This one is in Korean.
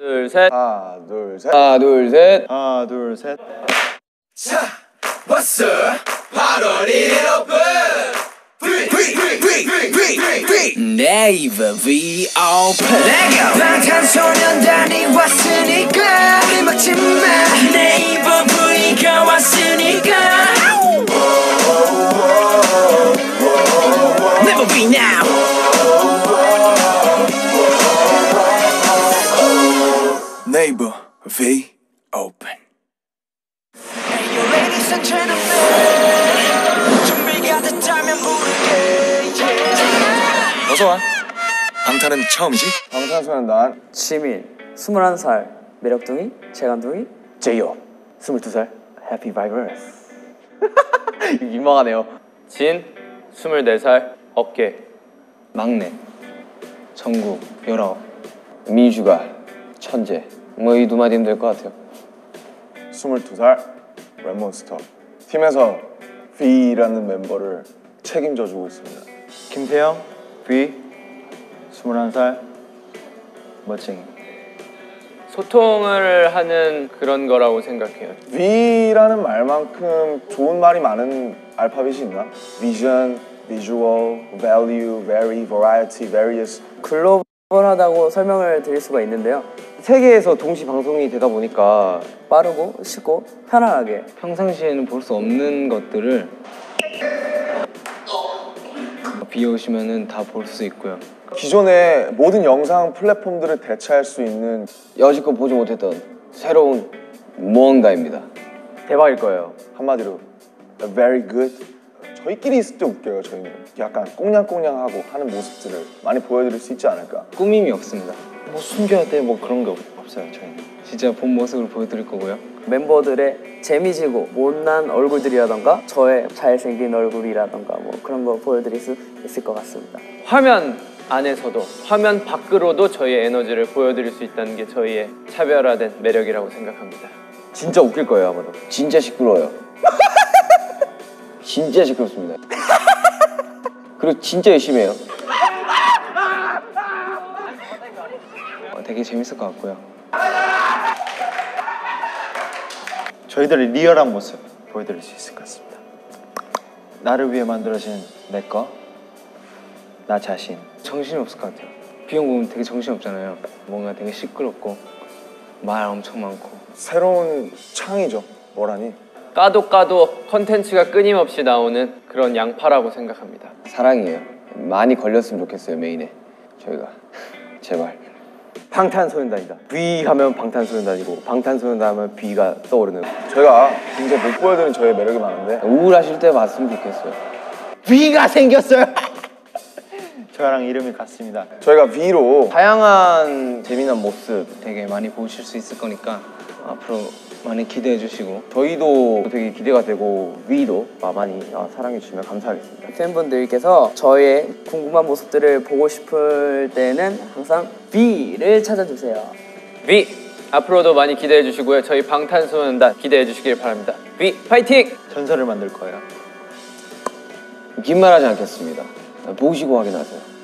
둘, 셋. 하나 둘 셋 하나, 둘, 셋. 하나 둘셋 What's up? 8월 1일 오픈! 네이버 V 오픈 네이버 V 오픈 Hey you ladies and gentlemen 준비가 됐다면 부르게 yeah. 어서 와 방탄은 처음이지? 방탄소년단 지민 21살 매력둥이 재간둥이 제이홉 22살 해피 바이러스 민망하네요. 진, 24살, 어깨. 막내, 정국, 19. 민슈가, 천재. 뭐 이 두 마디면 될 것 같아요. 22살 랩몬스터 팀에서 V라는 멤버를 책임져 주고 있습니다 김태형, V, 21살, 멋쟁이. 소통을 하는 그런 거라고 생각해요. V라는 말만큼 좋은 말이 많은 알파벳이 있나? Vision, Visual, Value, Vary, Variety, Various 글로벌하다고 설명을 드릴 수가 있는데요 세계에서 동시 방송이 되다 보니까 빠르고 쉽고 편안하게 평상시에는 볼 수 없는 것들을 비 오시면은 다 볼 수 있고요. 기존의 모든 영상 플랫폼들을 대체할 수 있는 여지껏 보지 못했던 새로운 무언가입니다. 대박일 거예요. 한마디로 very good 저희끼리 있을 때 웃겨요 저희는 약간 꽁냥꽁냥하고 하는 모습들을 많이 보여드릴 수 있지 않을까 꾸밈이 없습니다. 뭐 숨겨야 돼 뭐 그런 게 없- 없어요 저희는. 진짜 본 모습을 보여드릴 거고요. 멤버들의 재미지고 못난 얼굴들이라던가 저의 잘생긴 얼굴이라던가 뭐 그런 거 보여드릴 수 있을 것 같습니다 화면 안에서도 화면 밖으로도 저희의 에너지를 보여드릴 수 있다는 게 저희의 차별화된 매력이라고 생각합니다. 진짜 웃길 거예요 아마도. 진짜 시끄러워요. 진짜 시끄럽습니다. 그리고 진짜 열심히 해요. 되게 재밌을 것 같고요. 저희들의 리얼한 모습 보여드릴 수 있을 것 같습니다. 나를 위해 만들어진 내 거, 나 자신. 정신이 없을 것 같아요. 비형 보면 되게 정신 없잖아요. 뭔가 되게 시끄럽고 말 엄청 많고 새로운 창이죠 뭐라니 까도 까도 컨텐츠가 끊임없이 나오는 그런 양파라고 생각합니다. 사랑이에요. 많이 걸렸으면 좋겠어요 메인에 저희가 제발. 방탄소년단이다. V 하면 방탄소년단이고 방탄소년단 하면 B가 떠오르는. 저희가 굉장히 못 보여드린 저희의 매력이 많은데 우울하실 때 봤으면 좋겠어요. V가 생겼어요. 저랑 이름이 같습니다. 저희가 V로 다양한 재미난 모습 되게 많이 보실 수 있을 거니까 앞으로 많이 기대해 주시고 저희도 되게 기대가 되고 V도 많이 사랑해 주시면 감사하겠습니다. 팬분들께서 저의 궁금한 모습들을 보고 싶을 때는 항상 B를 찾아주세요 V 앞으로도 많이 기대해 주시고요. 저희 방탄소년단 기대해 주시길 바랍니다. V 파이팅! 전설을 만들 거예요. 긴 말하지 않겠습니다. 보시고 확인하세요.